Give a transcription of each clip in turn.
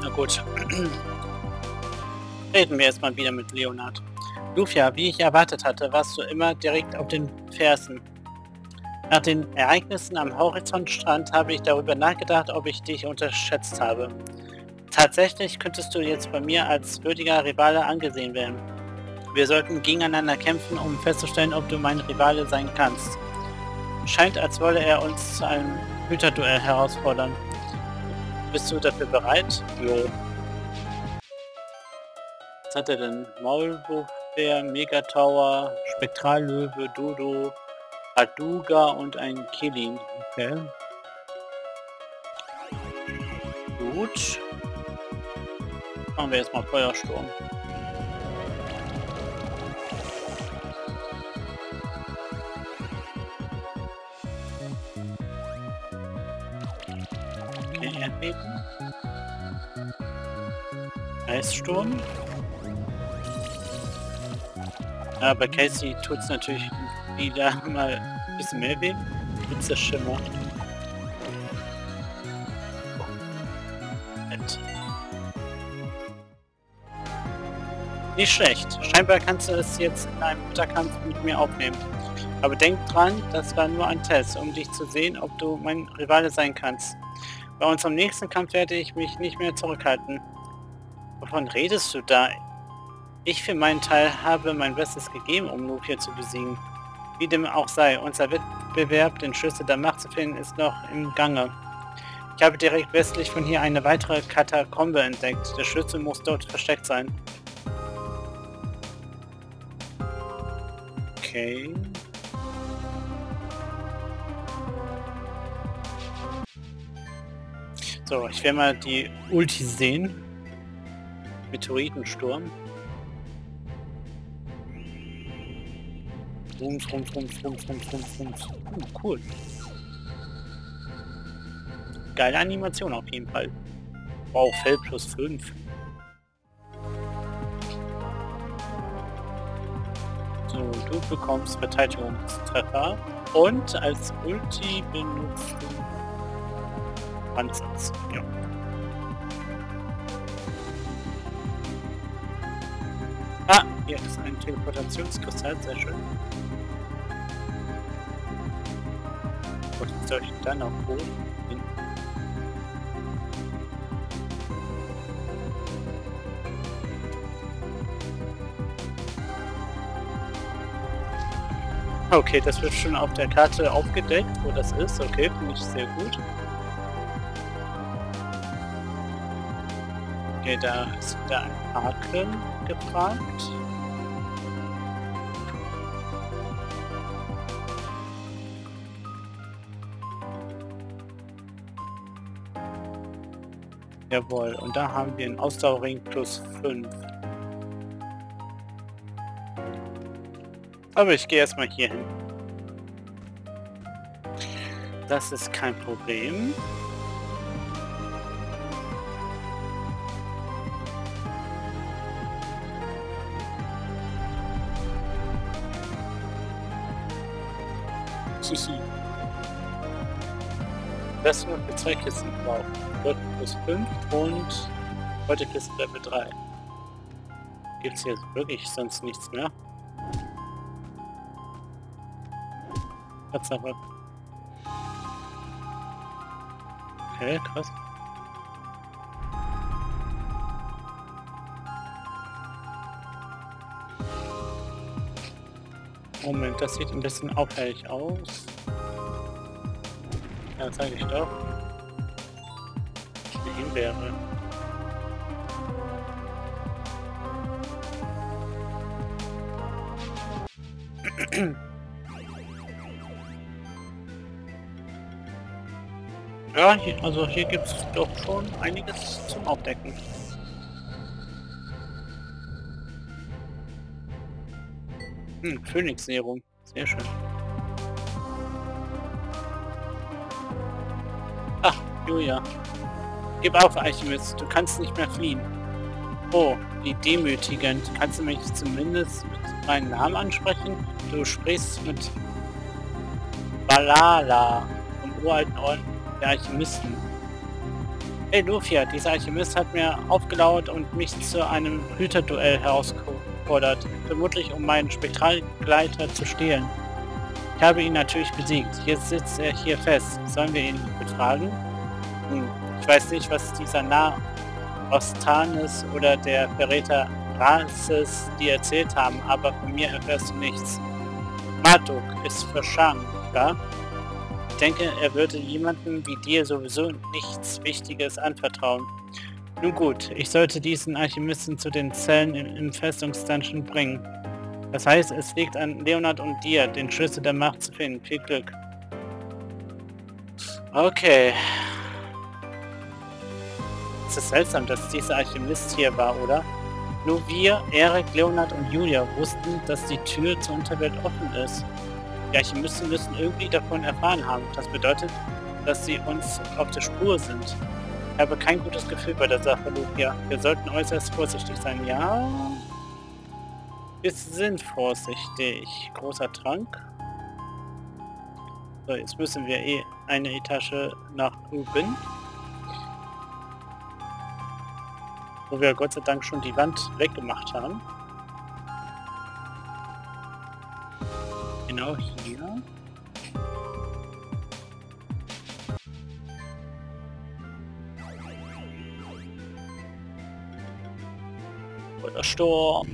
Na gut. Reden wir erstmal wieder mit Leonard. Lufia, wie ich erwartet hatte, warst du immer direkt auf den Fersen. Nach den Ereignissen am Horizontstrand habe ich darüber nachgedacht, ob ich dich unterschätzt habe. Tatsächlich könntest du jetzt bei mir als würdiger Rivale angesehen werden. Wir sollten gegeneinander kämpfen, um festzustellen, ob du mein Rivale sein kannst. Scheint, als wolle er uns zu einem Hüterduell herausfordern. Bist du dafür bereit? Jo. Was hat er denn? Maulwurfbär, Megatower, Spektrallöwe, Dodo, Aduga und ein Killing. Okay. Gut. Machen wir jetzt mal Feuersturm. Erdbeben. Eissturm. Ja, bei Casey tut es natürlich wieder mal ein bisschen mehr weh. Blitzeschimmer. Nicht schlecht. Scheinbar kannst du es jetzt in einem Unterkampf mit mir aufnehmen. Aber denk dran, das war nur ein Test, um dich zu sehen, ob du mein Rivale sein kannst. Bei unserem nächsten Kampf werde ich mich nicht mehr zurückhalten. Wovon redest du da? Ich für meinen Teil habe mein Bestes gegeben, um Lupia zu besiegen. Wie dem auch sei, unser Wettbewerb, den Schlüssel der Macht zu finden, ist noch im Gange. Ich habe direkt westlich von hier eine weitere Katakombe entdeckt. Der Schlüssel muss dort versteckt sein. Okay. So, ich werde mal die Ulti sehen. Meteoritensturm. Rums, rums, rums, rums, rums, rums, rums. Hm, cool. Geile Animation auf jeden Fall. Wow, Fell plus 5. So, du bekommst Verteidigungstreffer und als Ulti benutzt du Panzers. Ja. Ah, hier ist ein Teleportationskristall, sehr schön. Wo soll ich dann noch holen? Okay, das wird schon auf der Karte aufgedeckt, wo das ist. Okay, finde ich sehr gut. Okay, da ist wieder ein Haken gefragt. Jawohl, und da haben wir einen Ausdauerring plus 5. Aber ich gehe erstmal hier hin. Das ist kein Problem. Hihi. Das nur für zwei Kisten brauchen. Dort plus 5 und heute Kiste Level 3. Gibt es hier wirklich sonst nichts mehr? Tatsache. Okay, krass. Moment, das sieht ein bisschen auffällig aus. Ja, zeige ich doch. Die Himbeere. Ja, hier, also hier gibt es doch schon einiges zum Aufdecken. Hm, Serum. Sehr schön. Ach, Julia. Gib auf, Alchemist. Du kannst nicht mehr fliehen. Oh, wie demütigend. Kannst du mich zumindest mit meinem Namen ansprechen? Du sprichst mit Balala vom uralten Orden der Alchemisten. Hey Lufia, dieser Alchemist hat mir aufgelauert und mich zu einem Hüterduell herausgefordert, vermutlich um meinen Spektralgleiter zu stehlen. Ich habe ihn natürlich besiegt. Jetzt sitzt er hier fest. Sollen wir ihn befragen? Hm. Ich weiß nicht, was dieser Nahostanis oder der Verräter Races dir erzählt haben, aber von mir erfährst du nichts. Marduk ist verschamt, klar? Ich denke, er würde jemanden wie dir sowieso nichts Wichtiges anvertrauen. Nun gut, ich sollte diesen Alchemisten zu den Zellen im, im Festungsdungeon bringen. Das heißt, es liegt an Leonard und dir, den Schlüssel der Macht zu finden. Viel Glück. Okay. Es ist seltsam, dass dieser Alchemist hier war, oder? Nur wir, Erik, Leonard und Julia wussten, dass die Tür zur Unterwelt offen ist. Die Alchemisten müssen irgendwie davon erfahren haben. Das bedeutet, dass sie uns auf der Spur sind. Ich habe kein gutes Gefühl bei der Sache, Lucia. Wir sollten äußerst vorsichtig sein. Ja, wir sind vorsichtig. Großer Trank. So, jetzt müssen wir eh eine Etage nach oben. Wo wir Gott sei Dank schon die Wand weggemacht haben. Genau hier. Oder Sturm.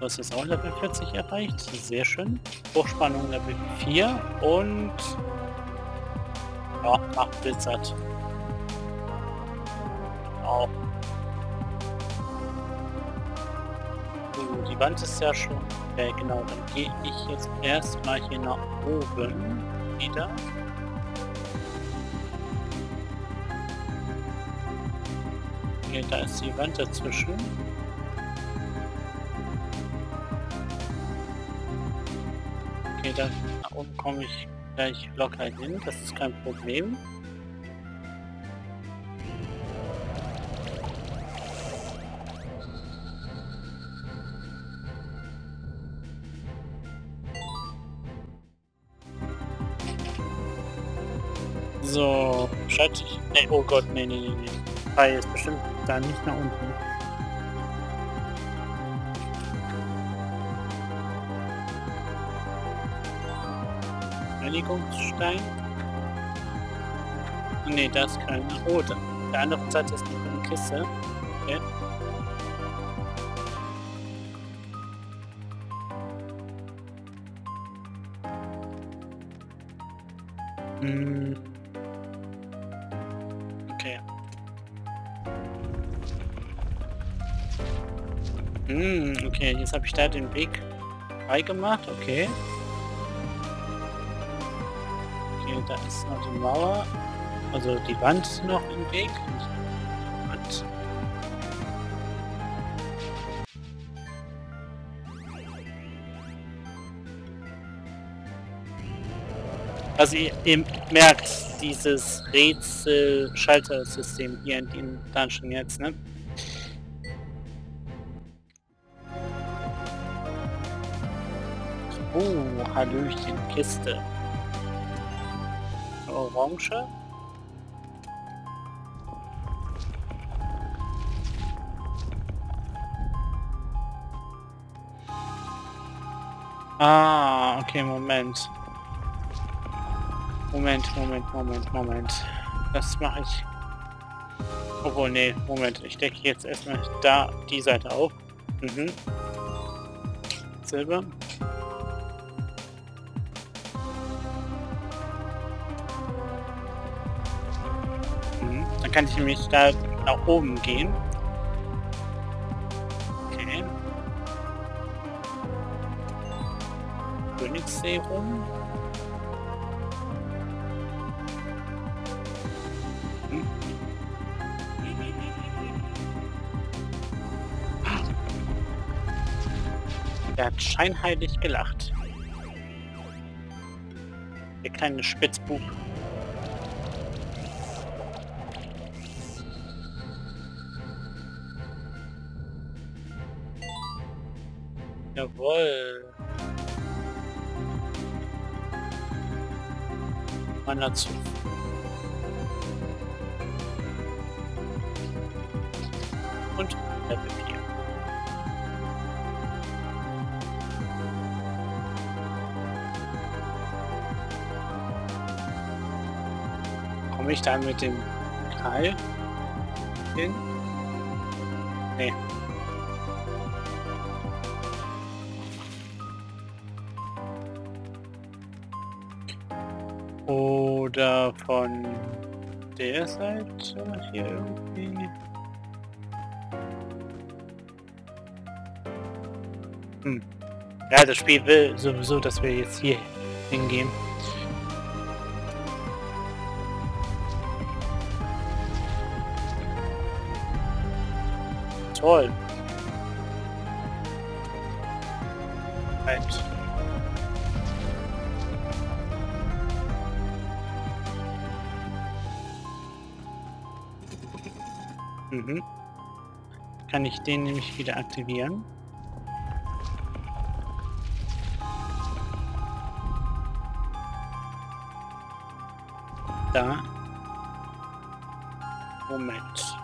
Das ist auch Level 40 erreicht. Sehr schön. Hochspannung Level 4 und ja, macht Blizzard. Auch. So, die Wand ist ja schon. Äh, genau, dann gehe ich jetzt erstmal hier nach oben wieder. Okay, da ist die Wand dazwischen. Okay, da oben komme ich gleich locker hin, das ist kein Problem. Schalte ich. Nee, oh Gott, nee, nee, nee, nee. Pfeil ist bestimmt da nicht nach unten. Reinigungsstein. Ne, da ist keiner. Oh, der andere Seite ist eine Kiste. Okay. Jetzt habe ich da den Weg frei gemacht, okay. Okay, da ist noch die Mauer. Also die Wand noch im Weg. Und also ihr, ihr merkt dieses Rätsel-Schaltersystem hier in dem Dungeon jetzt, ne? Oh, Hallöchen, Kiste orange. Ah, okay, Moment. Moment, Moment, Moment, Moment. Das mache ich. Obwohl, nee, Moment. Ich decke jetzt erstmal da die Seite auf. Mhm. Silber. Kann ich nämlich da nach oben gehen. Okay. Königsserum. Hm. Er hat scheinheilig gelacht. Der kleine Spitzbub. Mana zu. Und Level 4. Komme ich da mit dem Keil hin? Nee. Von der Seite hier irgendwie. Hm. Ja, das Spiel will sowieso, dass wir jetzt hier hingehen. Toll. Right. Mhm. Kann ich den nämlich wieder aktivieren? Da. Moment.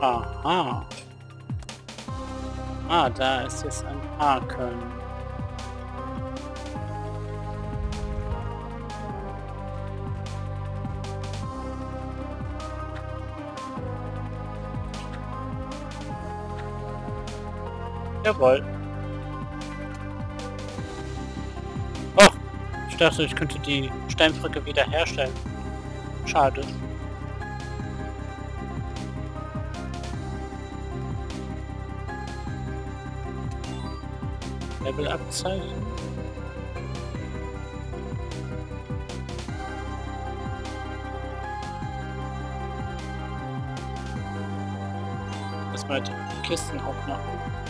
Aha. Ah, da ist jetzt ein Haken. Jawohl. Oh, ich dachte, ich könnte die Steinbrücke wieder herstellen. Schade. Level Abzeichen. Erstmal die Kisten aufmachen.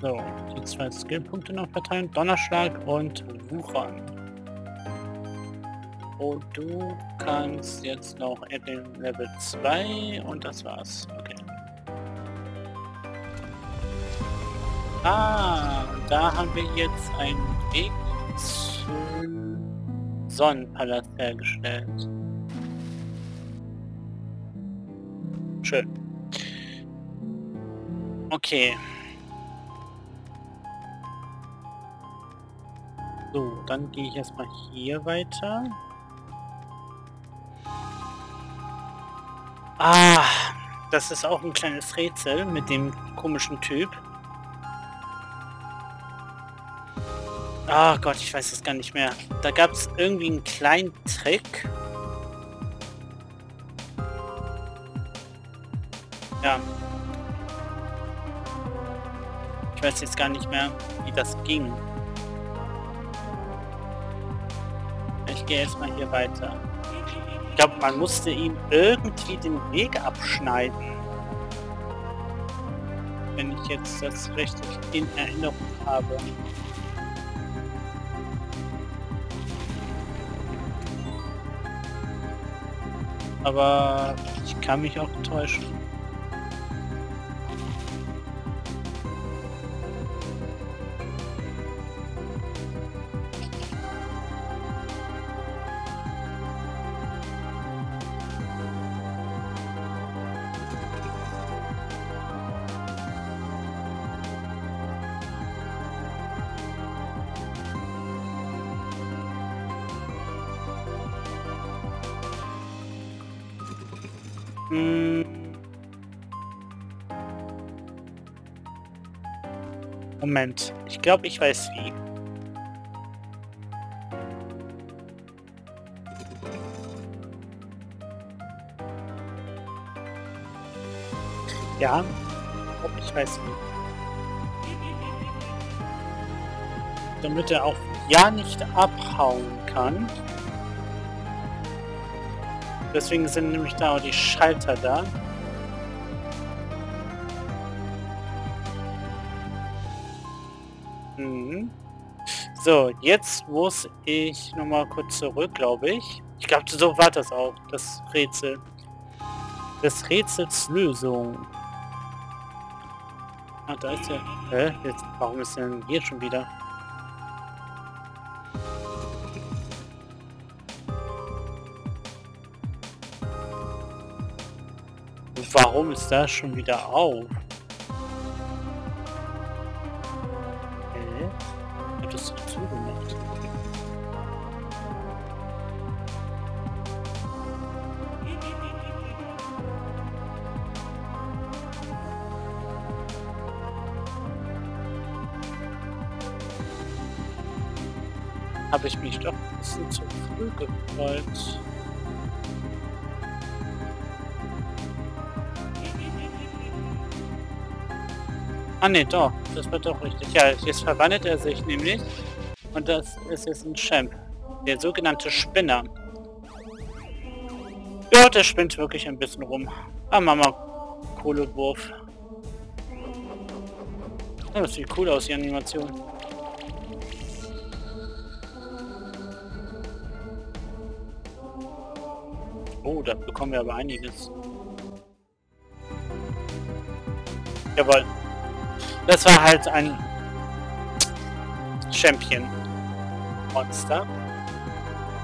So, die zwei Skillpunkte noch verteilen. Donnerschlag und Wuchern. Und du kannst jetzt noch in Level 2 und das war's. Okay. Ah, da haben wir jetzt einen Weg zum Sonnenpalast hergestellt. Schön. Okay. So, dann gehe ich erstmal hier weiter. Ah, das ist auch ein kleines Rätsel mit dem komischen Typ. Ah oh Gott, ich weiß es gar nicht mehr. Da gab es irgendwie einen kleinen Trick. Ja. Ich weiß jetzt gar nicht mehr, wie das ging. Gehe erstmal hier weiter. Ich glaube, man musste ihm irgendwie den Weg abschneiden. Wenn ich jetzt das richtig in Erinnerung habe. Aber ich kann mich auch täuschen. Moment, ich glaube, ich weiß wie. Ja, ich weiß wie. Damit er auch ja nicht abhauen kann. Deswegen sind nämlich da auch die Schalter da. Mhm. So, jetzt muss ich noch mal kurz zurück, glaube ich. Ich glaube, so war das auch, das Rätsel. Des Rätsels Lösung. Ah, da ist er. Hä? Jetzt, warum ist denn hier schon wieder? Warum ist das schon wieder auf? Hä? Ich hab das doch zugemacht. Habe ich mich doch ein bisschen zu früh gefreut. Ah ne, doch. Das wird doch richtig. Ja, jetzt verwandelt er sich nämlich. Und das ist jetzt ein Champ. Der sogenannte Spinner. Ja, der spinnt wirklich ein bisschen rum. Ah, Mama. Kohlewurf. Oh, das sieht cool aus, die Animation. Oh, da bekommen wir aber einiges. Jawohl. Das war halt ein Champion-Monster.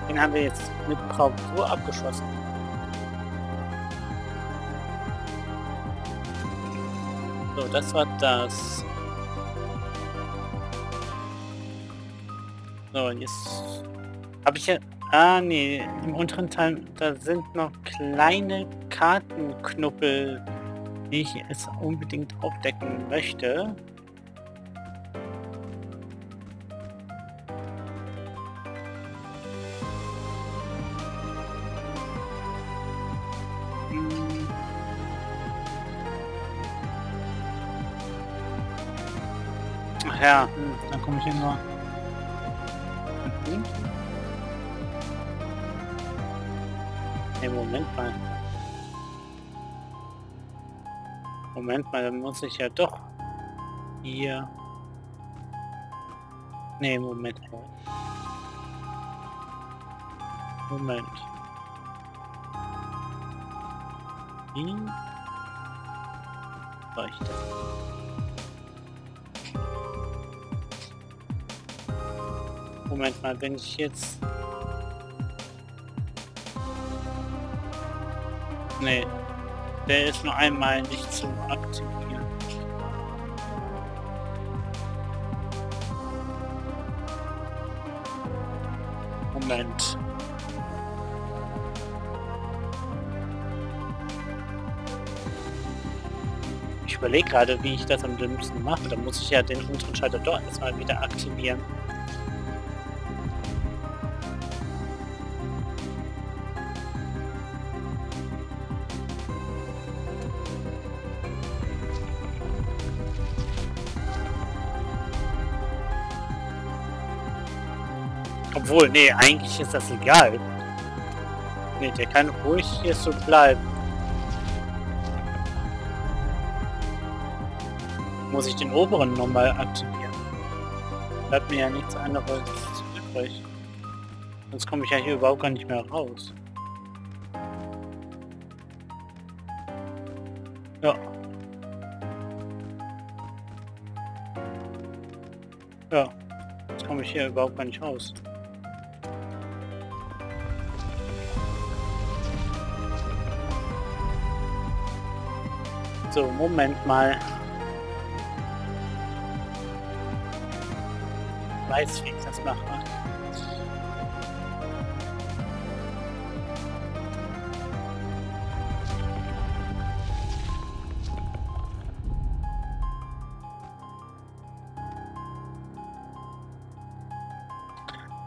Den haben wir jetzt mit Bravour abgeschossen. So, das war das. So, jetzt habe ich ja... Ah, nee, im unteren Teil, da sind noch kleine Kartenknuppel die ich es unbedingt aufdecken möchte. Ach ja, hm, dann komme ich hier nur. Hey, Moment mal. Moment mal, dann muss ich ja doch hier... Nee, Moment. Moment. Wie war ich das? Moment mal, wenn ich jetzt... Nee. Der ist nur einmal nicht zu aktivieren. Moment. Ich überlege gerade, wie ich das am dümmsten mache. Da muss ich ja den unteren Schalter dort erstmal wieder aktivieren. Obwohl, nee, eigentlich ist das egal. Nee, der kann ruhig hier so bleiben. Muss ich den oberen nochmal aktivieren. Bleibt mir ja nichts anderes übrig. Sonst komme ich ja hier überhaupt gar nicht mehr raus. Ja. Ja. Jetzt komme ich hier überhaupt gar nicht raus. So, Moment mal. Weiß, wie ich das mache.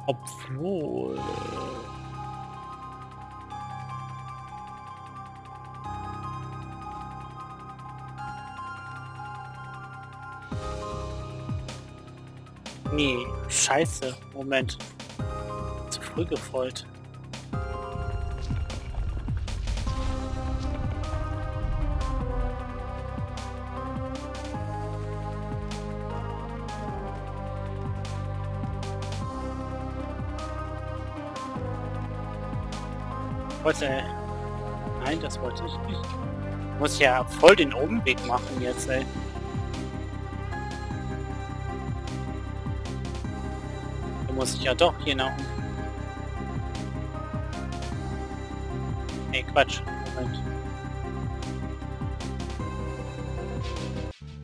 Obwohl... Nee, scheiße. Moment. Zu früh gefreut. Wollte... Äh, nein, das wollte ich nicht. Muss ja voll den Umweg machen jetzt, ey. Muss ich ja doch hier nach Nee, Quatsch. Moment.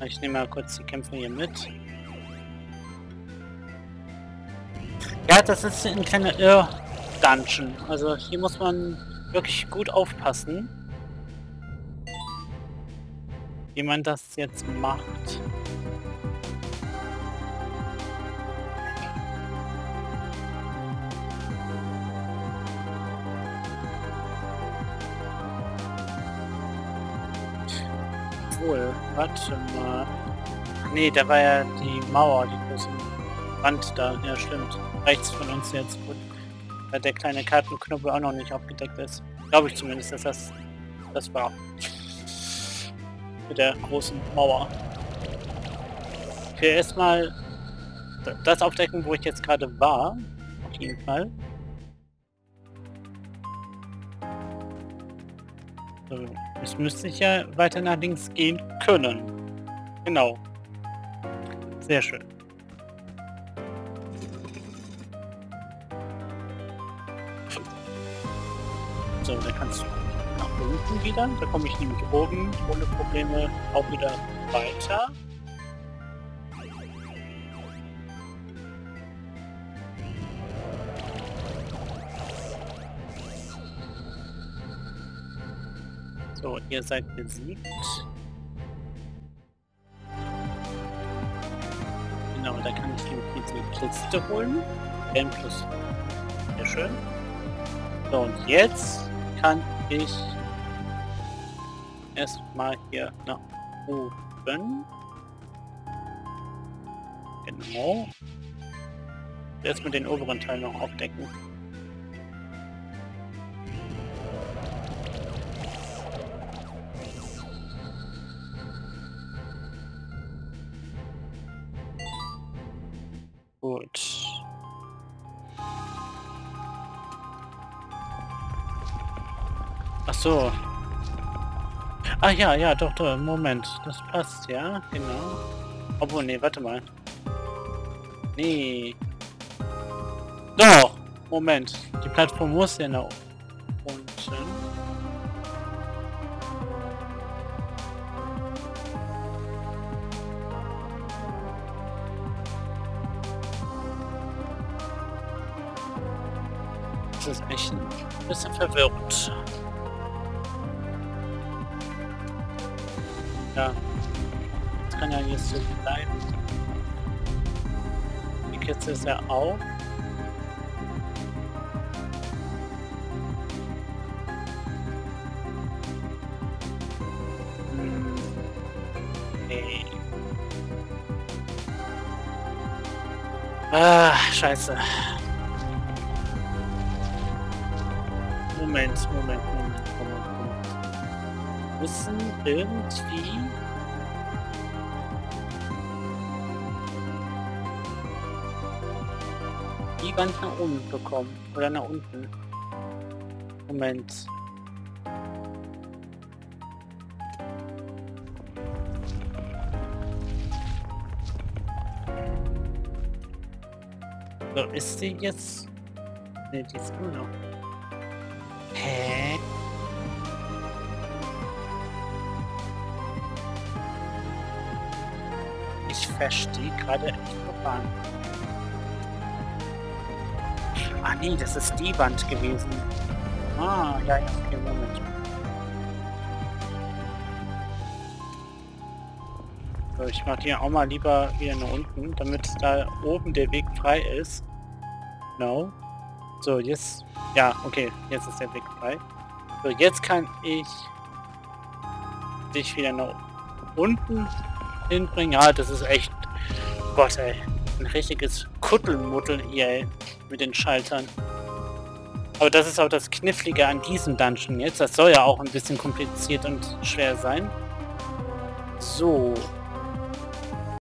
Ich nehme mal kurz die Kämpfe hier mit. Ja, das ist ein kleiner Irr-Dungeon. Also hier muss man wirklich gut aufpassen, wie man das jetzt macht. Warte mal. Nee, da war ja die Mauer, die große Wand da. Ja, stimmt. Rechts von uns jetzt. Gut. Weil der kleine Kartenknüppel auch noch nicht aufgedeckt ist. Glaube ich zumindest, dass das das war. Mit der großen Mauer. Okay, erstmal das aufdecken, wo ich jetzt gerade war. Auf jeden Fall. So, es müsste ich ja weiter nach links gehen können. Genau. Sehr schön. So, dann kannst du nach unten wieder. Da komme ich nämlich oben ohne Probleme auch wieder weiter. So, ihr seid besiegt. Genau, da kann ich diese Kiste holen. N plus. Sehr schön. So, und jetzt kann ich erstmal hier nach oben. Genau. Erstmal den oberen Teil noch aufdecken. Ach so. Ah ja, ja, doch, doch, Moment. Das passt, ja, genau. Obwohl, nee, warte mal. Nee. Doch! Moment. Die Plattform muss ja nach unten. Das ist echt ein bisschen verwirrend. Ja. Das kann ja jetzt so bleiben. Die Kiste ist ja auch. Hm. Ah, scheiße. Moment, Moment. Müssen irgendwie... Die Wand nach unten bekommen. Oder nach unten. Moment. So, ist sie jetzt... Ne, die ist immer noch. Hä? Ich verstehe gerade echt voran. Ah nee, das ist die Wand gewesen. Ah, ja, ja, okay, Moment. So, ich mache hier auch mal lieber wieder nach unten, damit da oben der Weg frei ist. Genau. So, jetzt... Ja, okay, jetzt ist der Weg frei. So, jetzt kann ich dich wieder nach unten hinbringen. Ja, das ist echt... Gott, ey. Ein richtiges Kuttelmuddel hier, ey. Mit den Schaltern. Aber das ist auch das Knifflige an diesem Dungeon jetzt. Das soll ja auch ein bisschen kompliziert und schwer sein. So.